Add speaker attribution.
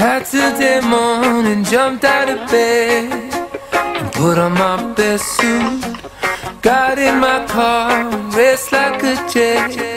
Speaker 1: Saturday morning, jumped out of bed and put on my best suit. Got in my car and raced like a jet